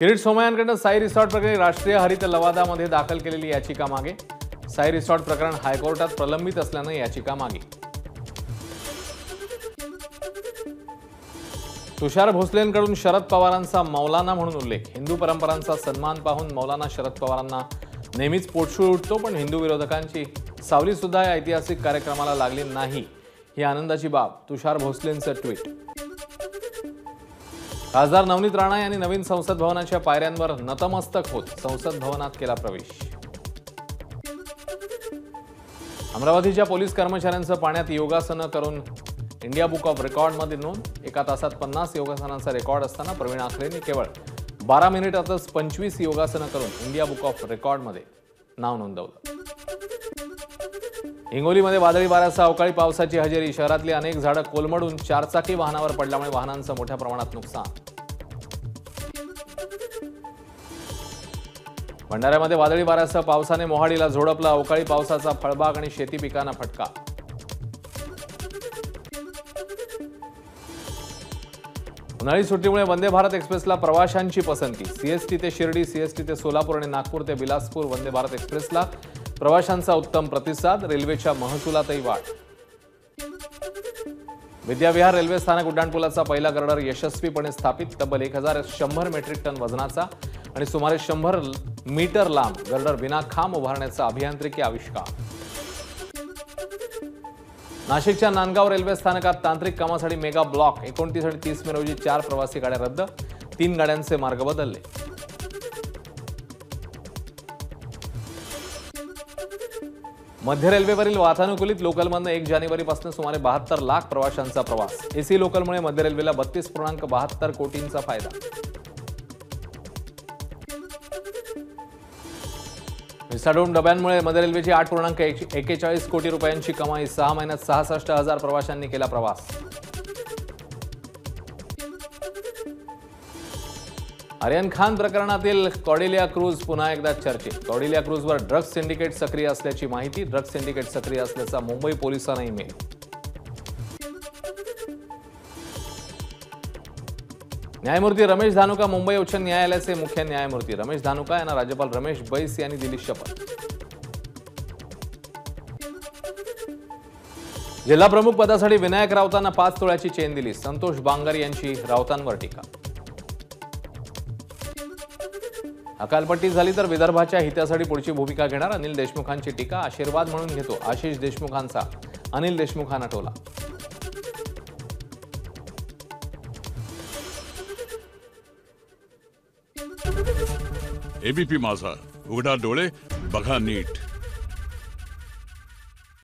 Kirit सोमयांकडनं Sai resort प्रकरणी राष्ट्रीय हरित लवादामध्ये दाखल केलेली याचिका मागे. साई रिसॉर्ट प्रकरण हायकोर्टात प्रलंबित असल्यानं याचिका मागे. तुषार भोसलेंकडून शरद पवारांचा मौलाना म्हणून उल्लेख. हिंदू परंपरांचा सन्मान पाहून मौलाना शरद पवारांना नेहमीच पोटशूळ उठतो पण हिंदू विरोधकांची सावली सुद्धा या ऐतिहासिक कार्यक्रमाला लागली नाही. ही आनंदाची बाब तुषार भोसलेंचं ट्विट. खासदार नवनीत राणा यांनी नवीन संसद भवनाच्या पायऱ्यांवर नतमस्तक होत संसद भवनात केला प्रवेश. अमरावतीच्या पोलीस कर्मचाऱ्यांचं पाण्यात योगासनं करून इंडिया बुक ऑफ रेकॉर्डमध्ये नोंद. एका तासात पन्नास योगासनांचा रेकॉर्ड असताना प्रवीण आखरेंनी केवळ बारा मिनिटातच पंचवीस योगासनं करून इंडिया बुक ऑफ रेकॉर्डमध्ये नाव नोंदवलं. हिंगोलीमध्ये वादळी वाऱ्यासह अवकाळी पावसाची हजेरी. शहरातली अनेक झाडं कोलमडून चारचाकी वाहनावर पडल्यामुळे वाहनांचं मोठ्या प्रमाणात नुकसान. भंडाऱ्यामध्ये वादळी वाऱ्यासह पावसाने मोहाडीला झोडपला. अवकाळी पावसाचा फळबाग आणि शेती पिकांना फटका. उन्हाळी सुट्टीमुळे वंदे भारत एक्सप्रेसला प्रवाशांची पसंती. सीएसटी ते शिर्डी सीएसटी ते सोलापूर आणि नागपूर ते बिलासपूर वंदे भारत एक्सप्रेसला प्रवाशांचा उत्तम प्रतिसाद रेल्वेच्या महसुलातही वाढ. विद्याविहार रेल्वे स्थानक उड्डाणपुलाचा पहिला गर्डर यशस्वीपणे स्थापित तब्बल एक हजार शंभर मेट्रिक टन वजनाचा आणि सुमारे शंभर मीटर लांब गर्डर विना खांब उभारण्याचा अभियांत्रिकी आविष्कार. नाशिकच्या नांदगाव रेल्वे स्थानकात तांत्रिक कामासाठी मेगा ब्लॉक एकोणतीस आणि तीस मे रोजी चार प्रवासी गाड्या रद्द तीन गाड्यांचे मार्ग बदलले. मध्य रेल्वेवरील वातानुकूलित लोकलमधनं एक जानेवारीपासून सुमारे बहात्तर लाख प्रवाशांचा प्रवास. एसी लोकलमुळे मध्य रेल्वेला बत्तीस पूर्णांक बहात्तर कोटींचा फायदा. विसाडून डब्यांमुळे मध्य रेल्वेची आठ पूर्णांक एक- एकेचाळीस कोटी रुपयांची कमाई सहा महिन्यात सहासष्ट हजार प्रवाशांनी केला प्रवास. आर्यन खान प्रकरणातील कॉडेलिया क्रूज पुन्हा एकदा चर्चेत. कॉडेलिया क्रूजवर ड्रग्ज सिंडिकेट सक्रिय असल्याची माहिती ड्रग्ज सिंडिकेट सक्रिय असल्याचा मुंबई पोलिसांनाही ईमेल न्यायमूर्ती रमेश धानुका मुंबई उच्च न्यायालयाचे मुख्य न्यायमूर्ती. रमेश धानुका यांना राज्यपाल रमेश बैस यांनी दिली शपथ. जिल्हा प्रमुख पदासाठी विनायक राऊतांना पाच तोळ्याची चेन दिली. संतोष बांगर यांची राऊतांवर टीका. अकालपट्टी झाली तर विदर्भाच्या हितासाठी पुढची भूमिका घेणार अनिल देशमुखांची टीका आशीर्वाद म्हणून घेतो आशिष देशमुखांचा. अनिल देशमुखांना टोला. एबीपी माझा. उघडा डोळे बघा नीट.